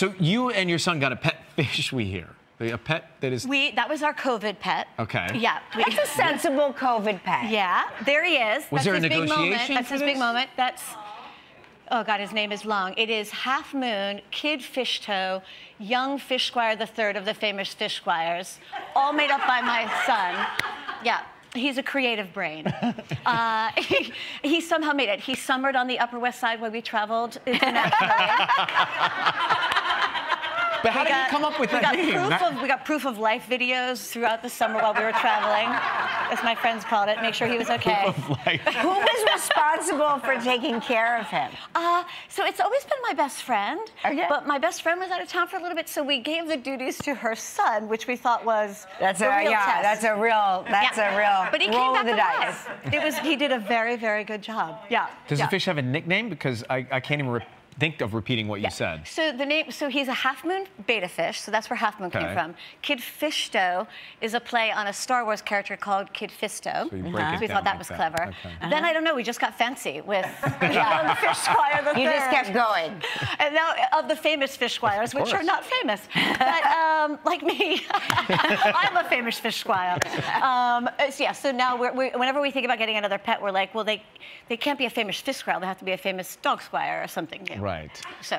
So you and your son got a pet fish, we hear. A pet that is. We that was our COVID pet. Okay. Yeah. we- That's a sensible COVID pet. Yeah, there he is. Was That's there a his big moment. negotiation That's for his big moment. That's. Oh God, his name is long. It is Half Moon, Kid Fish Toe, Young Fish Squire the Third of the famous Fish Squires, all made up by my son. Yeah. He's a creative brain. Uh, he, he somehow made it. He summered on the Upper West Side when we traveled internationally. But how We did got- you come up with we that got name? Proof That- of, we got proof of life videos throughout the summer while we were traveling, as my friends called it. Make sure he was okay. like, Who was responsible for taking care of him? Uh, so it's always been my best friend. Okay. But my best friend was out of town for a little bit, so we gave the duties to her son, which we thought was That's the a real yeah. test. That's a real. That's Yeah. a real. But he roll came of back the dice. alive. It was he did a very very good job. Yeah. Does yeah. the fish have a nickname? Because I, I can't even re- think of repeating what you said. So the name, so he's a half moon betta fish, so that's where half moon Okay. came from. Kid Fishto is a play on a Star Wars character called Kit Fisto. So you break it we thought that like was that. clever. Okay. Then I don't know, we just got fancy with young fish squire the You just kept going. And now of the famous fish squires, which are not famous, but um, like me, I'm a famous fish squire. Um, uh, so yeah, so now we're, we whenever we think about getting another pet, we're like, well, they they can't be a famous fish squire; they have to be a famous dog squire or something. you know. Right. So.